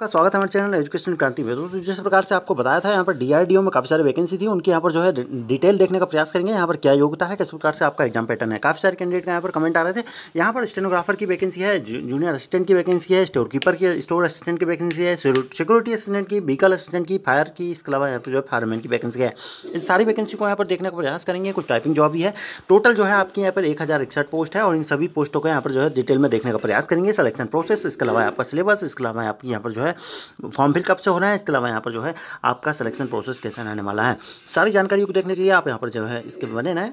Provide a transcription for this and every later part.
का स्वागत है हमारे चैनल एजुकेशन क्रांति में दोस्तों जिस प्रकार से आपको बताया था यहाँ पर डीआरडीओ में काफ़ी सारी वैकेंसी थी उनकी यहाँ पर जो है डिटेल देखने का प्रयास करेंगे यहाँ पर क्या योग्यता है किस प्रकार से आपका एग्ज़ाम पैटर्न है काफ़ी सारे कैंडिडेट का यहाँ पर कमेंट आ रहे थे यहाँ पर स्टेनोग्राफर की वैकेंसी है जूनियर असिस्टेंट की वैकेंसी है स्टोर कीपर की स्टोर असिस्टेंट की वैकेंसी है सिक्योरिटी असिस्टेंट की व्हीकल असिस्टेंट की फायर की इसके अलावा यहाँ पर जो है फायरमैन की वैकेंसी है इस सारी वैकेंसी को यहाँ पर देखने का प्रयास करेंगे कुछ टाइपिंग जॉब भी है टोटल जो है आपकी यहाँ पर एक हज़ार इकसठ पोस्ट है और इन सभी पोस्टों को यहाँ पर जो है डिटेल में देखने का प्रयास करेंगे सिलेक्शन प्रोसेस इसके अलावा आपका सिलेबस इसके अलावा आपकी यहाँ पर जो है फॉर्म फॉर्म फिल कब से हो रहा है, इसके अलावा यहाँ पर जो है आपका सिलेक्शन प्रोसेस कैसा रहने वाला है। सारी जानकारी को देखने के लिए आप यहाँ पर जो है इसके बने ना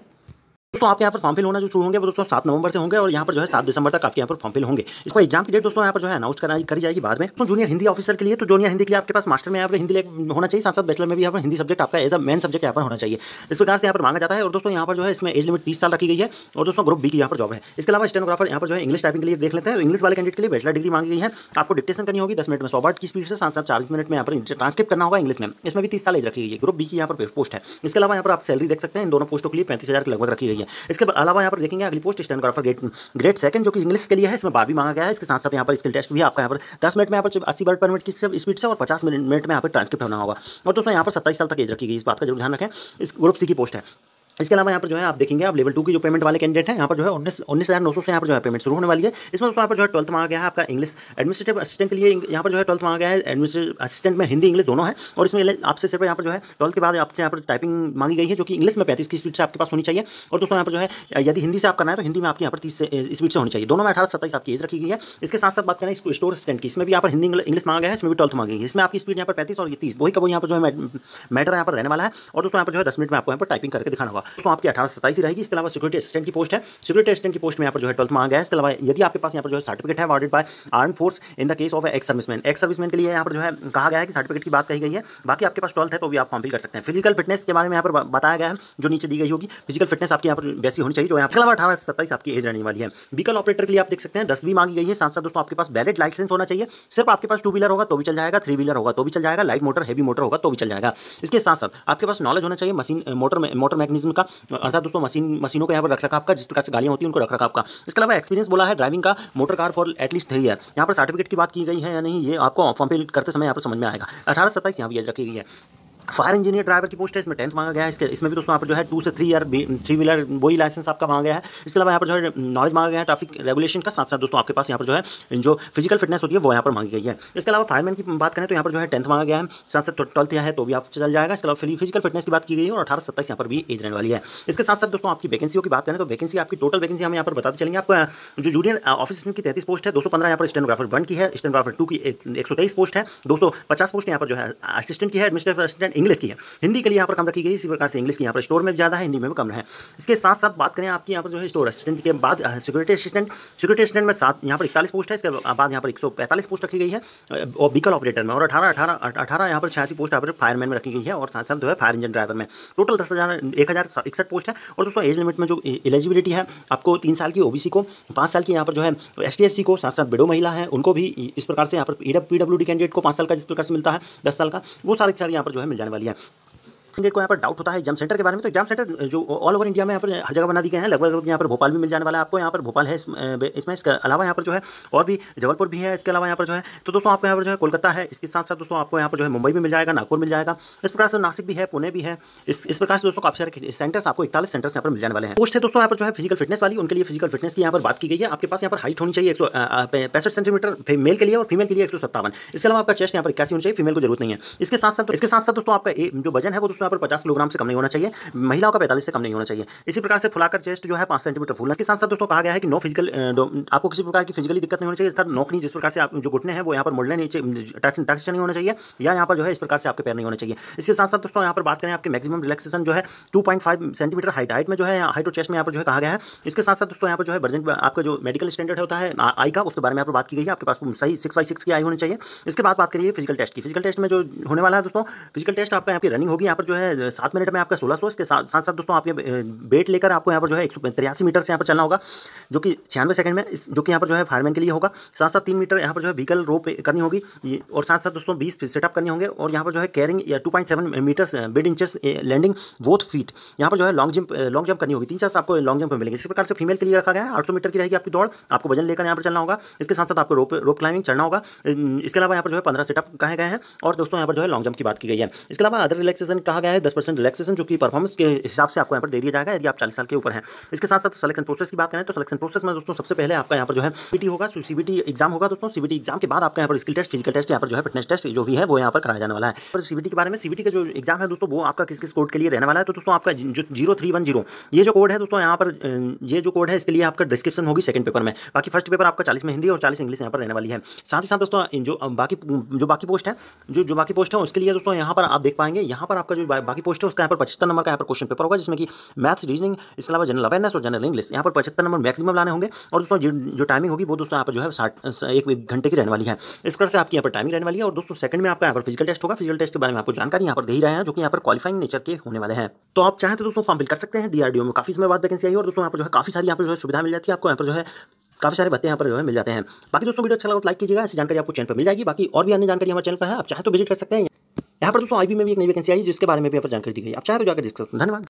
दोस्तों आप यहाँ पर फॉर्म फिल होना जो शुरू होंगे वो दोस्तों सात नवंबर से होंगे और यहाँ पर जो है सात दिसंबर तक आपके यहाँ पर फॉर्म फिल होंगे इसको एग्ज़ाम की डेट दोस्तों यहाँ पर जो है अनाउंस कराई करी जाएगी बाद में तो जूनियर हिंदी ऑफिसर के लिए तो जूनियर हिंदी के लिए आपके पास मास्टर में यहाँ पर हिंदी होना चाहिए साथ साथ बैचलर में भी यहाँ पर हिंदी सब्जेक्ट आपका एज अ मेन सब्जेक्ट यहाँ पर होना चाहिए इस प्रकार से यहाँ पर मांगा जाता है और दोस्तों यहाँ पर जो है इसमें एज लिमिट तीस साल रखी गई है और दोस्तों ग्रुप बी की यहाँ पर जॉब है इसके अलावा स्टेनोग्राफर यहाँ पर जो है इंग्लिश टाइपिंग के लिए देख लेते हैं इंग्लिश वाले कैंडिडेट के लिए बैचलर डिग्री मांगी गई है आपको डिक्टेशन करनी होगी दस मिनट में सौ बार की स्पीड से साथ साथ चालीस मिनट में यहाँ पर ट्रांसक्रिप्ट करना होगा इंग्लिश में इसमें भी तीस साल एज रखी गई है ग्रुप बी की यहाँ पर पोस्ट है इसके अलावा यहाँ पर आप सैलरी देख सकते हैं इन दोनों पोस्टों के लिए पैंतीस हज़ार लगभग रखी गई है इसके अलावा यहाँ पर देखेंगे, अगली post stenographer great grade second जो कि इंग्लिश के लिए है, इसमें बार भी मांगा गया है। इसके साथ साथ यहाँ पर स्किल टेस्ट भी आपका यहाँ पर दस मिनट में यहाँ पर अस्सी वर्ड पर मिनट की स्पीड से और पचास मिनट में यहाँ पर ट्रांसक्रिप्ट होना होगा। और दोस्तों, यहाँ पर सत्ताईस साल तक एज रखी गई इस बात का ज़रूर ध्यान रखें। इस ग्रुप सी की पोस्ट है। इसके अलावा यहाँ पर जो है आप देखेंगे आप लेवल टू की जो पेमेंट वाले कैंडिडेट हैं यहाँ पर जो है उन्नीस हज़ार नौ सौ से यहाँ पर जो है पेमेंट शुरू होने वाली है इसमें दोस्तों यहाँ पर जो है ट्वेल्थ मांगा गया है आपका इंग्लिश एडमिनिस्ट्रेटिव असिस्टेंट के लिए यहाँ पर जो है ट्वेल्थ मांगा गया है एडमिनिस्ट्रेटिव असिस्टेंट में हिंदी इंग्लिश दोनों है और इसमें आपसे सिर्फ़ यहाँ पर जो है ट्वेल्थ के बाद आपसे यहाँ पर टाइपिंग मांगी गई है जो कि इंग्लिश में पैंतीस की स्पीड से आपके पास होनी चाहिए और दोस्तों यहाँ पर जो है यदि हिंदी से आप करना है तो हिंदी में आपकी यहाँ पर तीस स्पीड से होनी चाहिए दोनों में अठारह सत्ताईस आपकी एज रखी गई है इसके साथ साथ बात करें इसको स्टोर असिस्टेंट की इसमें भी यहाँ पर हिंदी इंग्लिश मांगा गया है इसमें भी ट्वेल्थ मांगी है इसमें आपकी स्पीड यहाँ पर पैंतीस और तीस वही कब यहाँ पर जो है मैटर यहाँ पर रहने वाला है और दोस्तों यहाँ पर जो है दस मिनट में आपको यहाँ पर टाइपिंग करके दिखाना होगा दोस्तों आपकी अठारह सत्ताईस रहेगी। इसके अलावा सिक्योरिटी असिस्टेंट की पोस्ट है। सिक्योरिटी असिस्टेंट की पोस्ट में यहाँ पर जो है ट्वेल्थ मांगा है। इसके अलावा यदि आपके पास यहाँ पर जो है सर्टिफिकेट है awarded by arm force in the case of ex serviceman ex serviceman के लिए यहाँ पर जो है कहा गया है कि सर्टिफिकेट की बात कही गई है। बाकी आपके पास ट्वेल्थ है तो भी आप फॉर्म फिल कर सकते हैं। फ़िज़िकल फिटनेस के बारे में यहाँ पर बताया गया है, जो नीचे दी गई होगी। फ़िज़िकल फिटनेस आपकी यहाँ पर वैसी होनी चाहिए, जो यहाँ पर अठारह सत्ताईस आपकी एज रहने वाली है। व्हीकल ऑपरेटर के लिए आप देख सकते हैं, दस भी मांगी गई है। साथ साथ दोस्तों, आपके पास बैलेट लाइसेंस होना चाहिए। सिर्फ़ आपके पास टू व्हीलर होगा तो भी चल जाएगा थ्री व्हीलर होगा तो भी चल जाएगा लाइट मोटर हैवी मोटर होगा तो भी चल जाएगा। इसके साथ साथ आपके पास नॉलेज होना चाहिए मशीन मोटर मोटर मैकेनिज्म का, अर्थात दोस्तों मशीन, मशीनों को यहाँ पर रख रखा आपका जिस प्रकार से गाड़ियाँ होती हैं, उनको रख रखा आपका इसके अलावा एक्सपीरियंस बोला है ड्राइविंग का motor car for at least three year यहाँ पर सर्टिफिकेट की बात की गई है या नहीं, ये आपको फॉर्म फिल करते समय यहाँ पर समझ में आएगा। अठारह सत्ताईस यहाँ भी रखी गई है। फायर इंजीनियर ड्राइवर की पोस्ट है, इसमें टेंथ मांगा गया है। इसके, इसमें भी दोस्तों यहाँ पर जो है टू से थ्री ईयर थ्री व्हीलर वही लाइसेंस आपका मांगा गया है। इसके अलावा यहाँ पर जो है नॉलेज मांगा गया है ट्रैफ़िक रेगुलेशन का। साथ साथ दोस्तों आपके पास यहाँ पर जो है जो फ़िज़िकल फिटनेस होती है, वो यहाँ पर मांगी गई है। इसके अलावा फायरमैन की बात करें तो यहाँ पर जो है टेंथ मांगा गया है। साथ साथ ट्वेल्थ है तो भी आप चल जाएगा। इसके अलावा फ़िज़िकल फिटनेस की बात की गई है और अठारह सत्ताईस यहाँ पर भी एज रहने वाली है। इसके साथ साथ दोस्तों आपकी वैकेंसियों की बात करें तो वैकेंसी आपकी टोटल वैकेंसी हम यहाँ पर बताते चलेंगे। आपको जो जूनियर ऑफ़िस की तैतीस पोस्ट है, दो सौ पंद्रह यहाँ पर स्टेनोग्राफर वन की है। स्टेनोग्राफर टू की एक सौ तेईस पोस्ट है। दो सौ पचास पोस्ट यहाँ पर जो है असिस्टेंट की है एडमिनिस्ट्रेटिव असिस्टेंट इंग्लिश की है। हिंदी के लिए यहाँ पर कम रखी गई इसी प्रकार से इंग्लिश की यहाँ पर स्टोर में ज़्यादा है, हिंदी में कम है। इसके साथ साथ बात करें आपकी यहाँ पर जो है स्टोर असिस्टेंट के बाद सिक्योरिटी असिस्टेंट सिक्योरिटी असिस्टेंट में सात, यहाँ पर इकतालीस पोस्ट है, इसके बाद यहाँ पर एक सौ पैंतालीस पोस्ट रखी गई है और व्हीकल ऑपरेटर में, और अठारह अठारह अठारह यहाँ पर छियासी पोस्ट यहाँ पर फायरमैन में रखी गई है, और साथ साथ जो है फायर इंजन ड्राइवर में। टोटल दस हज़ार, एक हज़ार इकसठ पोस्ट है, और दोस्तों एज लिमिट में जो एलिजिबिलिटी है, आपको तीन साल की ओबीसी को, पाँच साल की यहाँ पर जो है एस टी को साथ साथ बिडो महिला है, उनको भी इस प्रकार से यहाँ पर पी डी कैंडिडेट को पाँच साल का जिस प्रकार से मिलता है, दस साल का, वो सारे सारे यहाँ पर जो है मिल जाने वाली है। को यहाँ पर डाउट होता है एग्ज़ाम सेंटर के बारे में तो एग्ज़ाम सेंटर जो ऑल ओवर इंडिया में यहाँ पर हर जगह बना दी गए हैं लगभग लगभग यहाँ पर भोपाल भी मिल जाने वाला है आपको यहाँ पर भोपाल है इसमें इसके अलावा यहाँ पर जो है और भी जबलपुर भी है इसके अलावा यहाँ पर जो है तो दोस्तों आपको यहाँ पर जो है कोलकाता है इसके साथ साथ दोस्तों आपको यहाँ पर जो है मुंबई भी मिल जाएगा नागपुर मिल जाएगा इस प्रकार से नासिक भी है पुणे भी है इस प्रकार से दोस्तों काफ़ी सारे सेंटर्स आपको इकतालीस सेंटर्स यहाँ पर मिल जाने वाले हैं है दोस्तों यहाँ पर जो है फ़िज़िकल फिटनेस वाली उनके लिए फ़िज़िकल फिटनेस की यहाँ पर बात की गई है आपके पास यहाँ पर हाइट होनी चाहिए एक सौ पैंसठ सेंटीमीटर मेल के लिए और फीमेल के लिए एक सौ सत्तावन इसके अलावा आपका चेस्ट यहाँ पर इक्यासी होनी चाहिए फीमेल को ज़रूरत नहीं है इसके साथ साथ इसके साथ साथ दोस्तों आपका जो वज़न है वो दोस्तों यहाँ पर पचास किलोग्राम से कम नहीं होना चाहिए, महिलाओं का पैंतालीस से कम नहीं होना चाहिए। इसी प्रकार से फुलाकर चेस्ट जो है पाँच सेंटीमीटर फूलना इसके साथ साथ दोस्तों कहा गया है कि नो फ़िज़िकल आपको किसी प्रकार की फिजिकली दिक्कत नहीं होनी चाहिए, अर्थात नौकरी जिस प्रकार से आप, जो घुटने हैं, वो यहाँ पर मुड़ने नीचे टच टच नहीं होना चाहिए, या यहाँ पर जो है इस प्रकार से आपके पैर नहीं होने चाहिए। इसके साथ साथ दोस्तों यहाँ पर बात करें आपके मैक्सिमम रिलैक्सेशन जो है टू सेंटीमीटर हाइट हाइट में जो है हाइट और चेस्ट में यहाँ पर जो है कहा गया है। इसके साथ साथ दोस्तों यहाँ पर जो है वर्जन आपका जो मेडिकल स्टैंडर्ड होता है आई का, उसके बारे में यहाँ पर बात की गई है, आपके पास सही सिक्स बाई सिक्स की आई होनी चाहिए। इसके बाद बात करिए फ़िज़िकल टेस्ट की। फ़िज़िकल टेस्ट में जो होने वाला है दोस्तों फ़िज़िकल टेस्ट आपका यहाँ की रनिंग होगी, यहाँ पर जो है, सात मिनट में आपका सोलह सौ, इसके साथ साथ दोस्तों आपके वेट लेकर आपको यहाँ पर जो है एक तिरासी मीटर से यहाँ पर चलना होगा, जो कि छियानवे सेकंड में जो कि यहाँ पर जो है फायरमैन के लिए होगा। साथ साथ तीन मीटर यहाँ पर जो है व्हीकल रोप करनी होगी और साथ साथ दोस्तों बीस सेटअप करनी होंगे, और यहाँ पर जो है कैरिंग, या two point seven bed inches landing both feet, यहाँ पर जो है लॉन्ग जंप लॉन्ग जंप करनी होगी। तीन चार आपको लॉन्ग जंप मिलेंगे। इसी प्रकार से फीमेल के लिए रखा गया है, आठ मीटर की रहेगी आपकी दौड़, आपको वज़न लेकर यहाँ पर चलना होगा, इसके साथ साथ आपको रोप रोप क्लाइंबिंग चढ़ना होगा इसके अलावा यहाँ पर जो है पंद्रह सेटअप कहे गए हैं, और दोस्तों यहाँ पर जो है लॉन्ग जंप की बात की गई है। इसके अलावा अदर रिलैक्सेशन कहा गया है, दस परसेंट रिलैक्सेशन जो कि परफॉर्मेंस के हिसाब से आपको यहाँ पर दे दिया जाएगा, यदि आप चालीस साल के ऊपर है। इसके साथ साथ सिलेक्शन प्रोसेस की बात करें तो सिलेक्शन प्रोसेस में दोस्तों सबसे पहले आपका यहाँ पर जो है सीबीटी होगा सीबीटी एग्ज़ाम होगा दोस्तों। सीबीटी एग्ज़ाम के बाद आपका यहाँ पर स्किल टेस्ट फ़िज़िकल टेस्ट यहाँ पर जो है फिटनेस टेस्ट जो भी है, वो यहाँ पर कराया जाने वाला है। पर सीबीटी के बारे में सीबीटी का जो एग्ज़ाम है दोस्तों, वो आपका किस किस कोड के लिए रहने वाला है तो दोस्तों आपका जो ज़ीरो थ्री वन ज़ीरो ये जो कोड है दोस्तों, यहाँ पर ये जो कोड है, इसके लिए आपका डिस्क्रिप्शन होगी सेकंड पेपर में। बाकी फ़र्स्ट पेपर आपका चालीस में हिंदी और चालीस इंग्लिश यहाँ पर रहने वाली है। साथ ही साथ दोस्तों जो बाकी जो बाकी पोस्ट है, जो जो बाकी पोस्ट है, उसके लिए दोस्तों यहाँ पर आप देख पाएँगे, यहाँ पर आपका जो बाकी पोस्ट है उसका यहाँ पर पचहत्तर नंबर का यहाँ पर क्वेश्चन पेपर होगा जिसमें कि मैथ्स रीजनिंग इसके अलावा जनरल अवेयरनेस और जनरल इंग्लिश यहाँ पर पचहत्तर नंबर मैक्सिमम लाने होंगे और दोस्तों जो टाइमिंग होगी वो दोस्तों यहाँ पर जो है साठ एक घंटे की रहने वाली है इस प्रकार से आपकी यहाँ पर टाइमिंग रहने वाली है और दोस्तों सेकंड में आपका यहाँ पर फ़िज़िकल टेस्ट होगा फ़िज़िकल टेस्ट के बारे में आपको जानकारी यहाँ पर दे ही रहे हैं जो कि यहाँ पर क्वालिफाइंग नेचर के होने वाले हैं तो आप चाहें तो दोस्तों फॉर्म फिल कर सकते हैं डीआरडीओ में काफ़ी समय बाद वैकेंसी आई और दोस्तों यहाँ पर जो है काफ़ी सारी यहाँ पर जो है सुविधा मिल जाती है आपको यहाँ पर जो है काफ़ी सारे बत्ते यहाँ पर जो है मिल जाते हैं बाकी दोस्तों वीडियो अच्छा लगा तो लाइक कीजिएगा ऐसी जानकारी आपको चैनल पर मिल जाएगी बाकी और भी अन्य जानकारी हमारे चैनल पर है आप चाहे तो विज़िट कर सकते हैं यहाँ पर दोस्तों आई में भी एक नई वैकेंसी आई जिसके बारे में भी यहाँ पर जानकारी दी गई आप चाहे तो जाकर डिस्कस सकते हैं। धन्यवाद।